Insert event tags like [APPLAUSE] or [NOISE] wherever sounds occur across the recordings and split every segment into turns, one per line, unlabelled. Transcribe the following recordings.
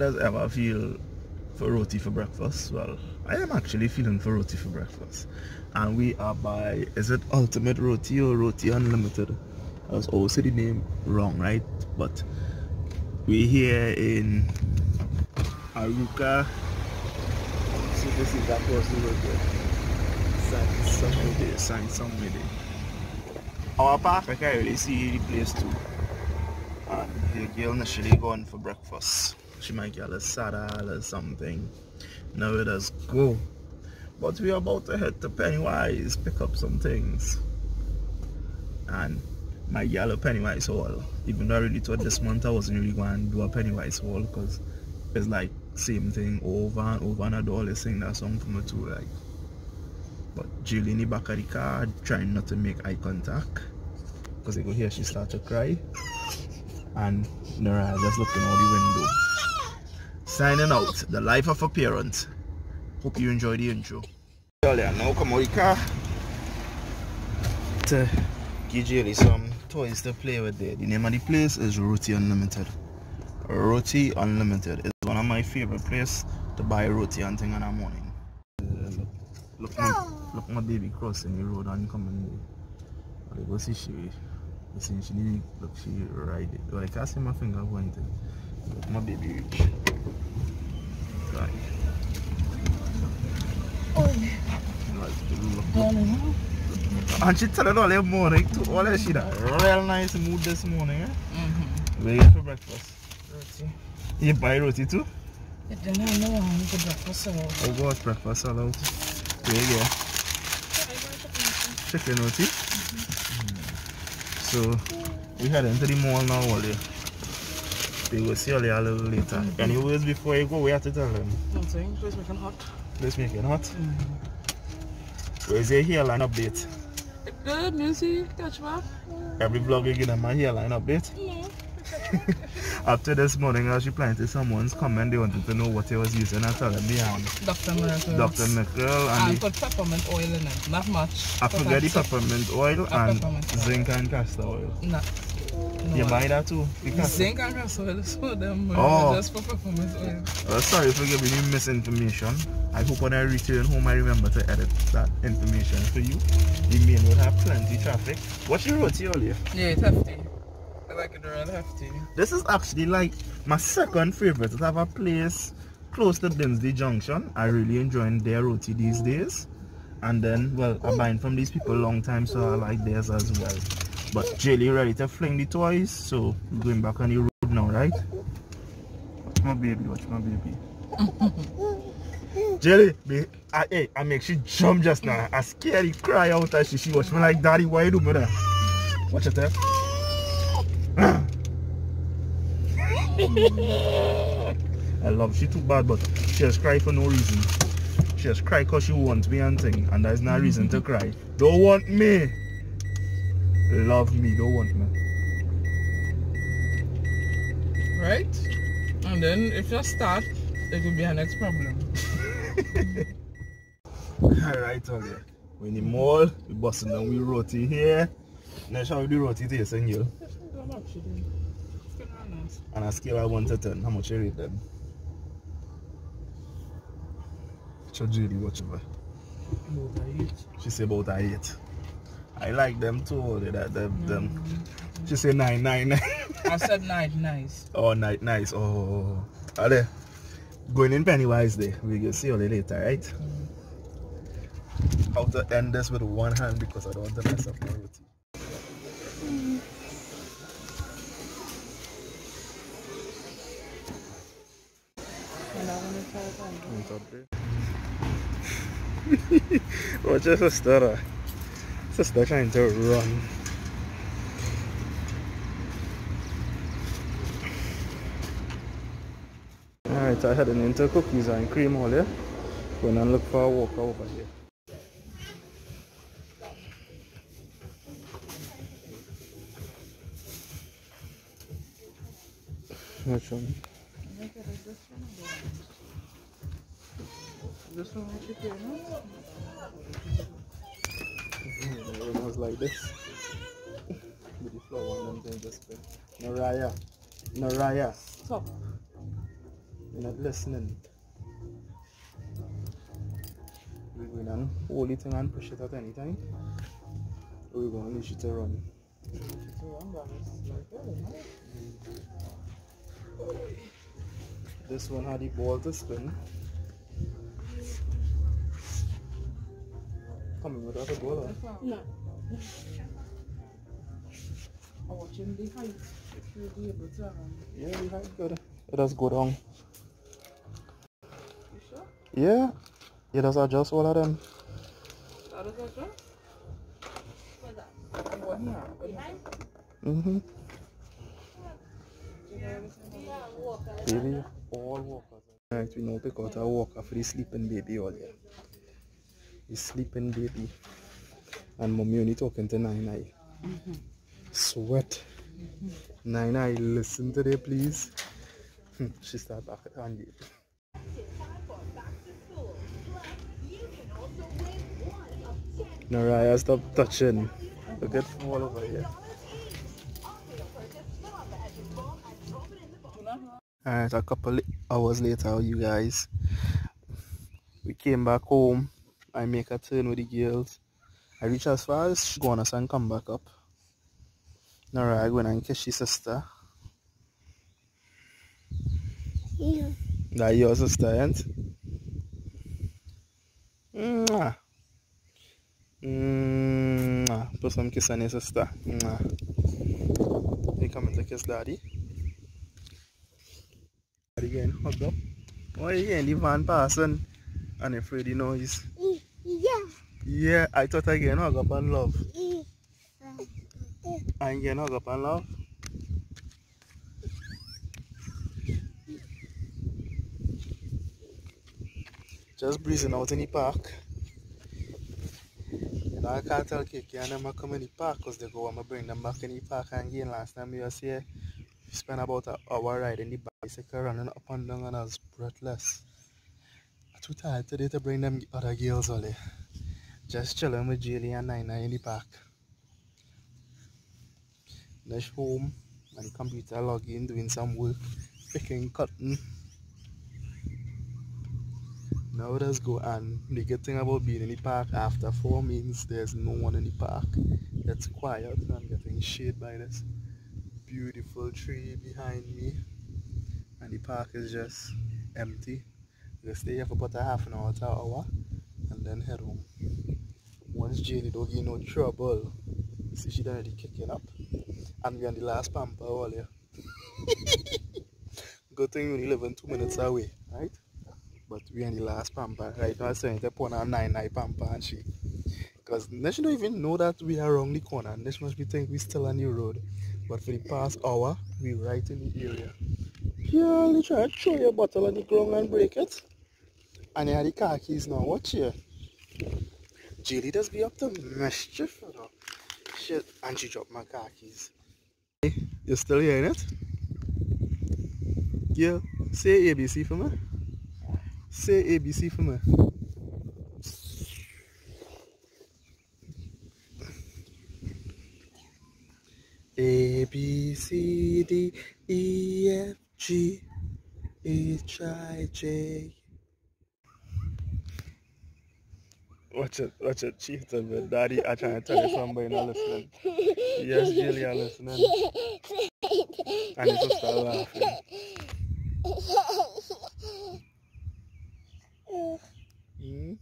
does ever feel for roti for breakfast? Well, I am actually feeling for roti for breakfast. And we are by, is it Ultimate Roti or Roti Unlimited? I was always also the name wrong, right? But we're here in Arouca. So this is across the road there. Sign somewhere sign somewhere. Our park, I can't really see the place too. And the girl initially gone for breakfast. She might get a saddle or something. Now let us go. But we are about to head to Pennywise, pick up some things. And my yellow Pennywise haul. Even though I really thought this month I wasn't really going to do a Pennywise haul because it's like same thing over and over and I'd always sing that song for me too like. But the back of the car trying not to make eye contact because you go hear she start to cry and Nora just looking out the window. Signing out, the life of a parent. Hope you enjoy the intro. Now come out car to give Julie some toys to play with there. The name of the place is Roti Unlimited. Roti Unlimited is one of my favorite places to buy roti and thing in the morning. Uh, look, look, my, look my baby crossing the road and coming there. I go see she you see she need look she ride it. Well, I can't see my finger pointing. Baby reach. Right. And she it all the morning that she that real nice mood this morning, eh?
Mm-hmm.
Where you for breakfast?
Roti.
You buy roti too?
I don't know how to breakfast so.
Oh God, breakfast all out. There you go. Chicken roti. So we head into the mall now all day. They will see all a little later. Anyways, before you go, we have to tell them.
Nothing. Please make it hot.
Let's make it hot.
Mm-hmm.
Where's your hairline update?
Good, Nancy. Catch back.
Every vlog you get on my hairline update. After [LAUGHS] this morning, I was replying to someone's comment. They wanted to know what he was using. I told them behind
Dr. Miracle.
Dr. Nickel
And
and
put peppermint oil in it. Not much.
I forget the peppermint oil and
peppermint oil.
zinc and castor oil.
Nah. No.
You buy that too? The castor-
Zinc and castor oil is for them.
Oh.
Just for peppermint oil.
Uh, sorry for giving you misinformation. I hope when I return home I remember to edit that information for you. The main would have plenty traffic. What you wrote earlier?
Yeah, it's hefty. I like it real hefty.
This is actually like my second favorite. To have a place close to Dinsley Junction. I really enjoying their roti these days. And then, well, I'm buying from these people a long time, so I like theirs as well. But Jelly ready to fling the toys, so going back on the road now, right? Watch my baby, watch my baby. [LAUGHS] Jelly, be, I, hey, I make she jump just now. I scared he cry out as she, she watch me like, Daddy, why you do me that? Watch it there. [LAUGHS] I love she too bad, but she has cried for no reason. She has cried because she wants me and thing, and there's no reason to cry. Don't want me. Love me, don't want me.
Right? And then if you start, it will be our next problem. [LAUGHS]
Alright, okay. We in the mall, we busting down we roti here. Now shall we do roti tasting you? On a scale of 1 to 10, how much you rate them? So Judy, whatever. She say about a 8. I like them too, they, that, them, them. She say 9, 9, 9.
I [LAUGHS] said night, nice.
oh, nice, nice. Oh, are they? Going in Pennywise day. We will see you later, right? How to end this with one hand because I don't want to mess up my routine. [LAUGHS] Watch your sister. uh. Sister trying to run. Alright, I heading into cookies and cream hall here. Going and look for a walk over here. Which one?
This one you pay, no?
Like this. With the flower and then just Naraya. Naraya.
Stop.
You're not listening. We're going to hold it and push it at any time. We're going to leash it run. This one had the ball to spin. Coming without a ball. huh?
No. I'm watching the height.
Yeah, we had good. It does go down.
You sure?
Yeah. It does adjust all of them.
That is what sure? And what here?
Mm-hmm.
I'm saying?
Baby, all walkers. Right, we now pick out a walker for the sleeping baby all here. The sleeping baby. And mommy talking to Nine Eye. Sweat. Nine Eye, listen to that, please. Hmm, she start back at you. Naraya, stop touching. Look at all over here. Alright, a couple hours later, you guys, we came back home. I make a turn with the girls. I reach as far as Chaguanas and come back up. Now I go and kiss your sister.
Yeah.
That your sister, ain't? Mwah. Mwah. Put some kiss on your sister. Mwah. You coming to kiss daddy? Daddy getting hugged up. Why you getting the van passing and afraid the noise?
Yeah.
Yeah, I thought I getting hugged up and love. I ain't getting hugged up and love. Just breezing out in the park. Know, I can't tell Kiki and them come in the park because they go, to bring them back in the park and again last time we was here, we spent about an hour riding the bicycle running up and down and I was breathless. I'm too tired today to bring them other girls only. Just chilling with Jaylee and Nina in the park. Next home and computer logging, doing some work, picking cotton. Now let's go and the good thing about being in the park after four means there's no one in the park. It's quiet and I'm getting shade by this beautiful tree behind me. And the park is just empty. We'll stay here for about a half an hour to an hour and then head home. Once Janie don't give no trouble, see she done already kicking up. And we on the last pamper all here. [LAUGHS] Good thing we live in two minutes away, right? But we on the last pamper. Right now I'm saying put on nine night pamper and she. Because she don't even know that we are around the corner. And must be think we still on the road. But for the past hour, we right in the area. Girl, you try to throw your bottle on the ground and break it. And you have the car keys now. Watch here. Jilly does be up to mischief, you. Shit, and she dropped my car keys. Hey, you still hearing it? Yeah, say ABC for me. Say ABC for me. A B C D E F G H I J. Watch it, watch it, chieftain, but daddy, I trying to tell you somebody not listening. Yes, Jilly, are listening. And you just start laughing. Hmm?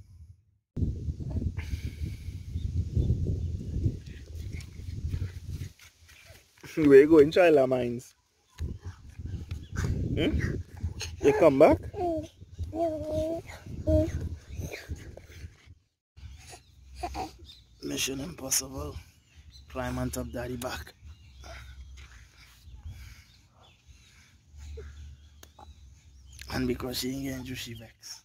Where you going, child mines? Hmm? You come back? Mission impossible. Climb on top daddy back. And because she ain't getting juicy vex.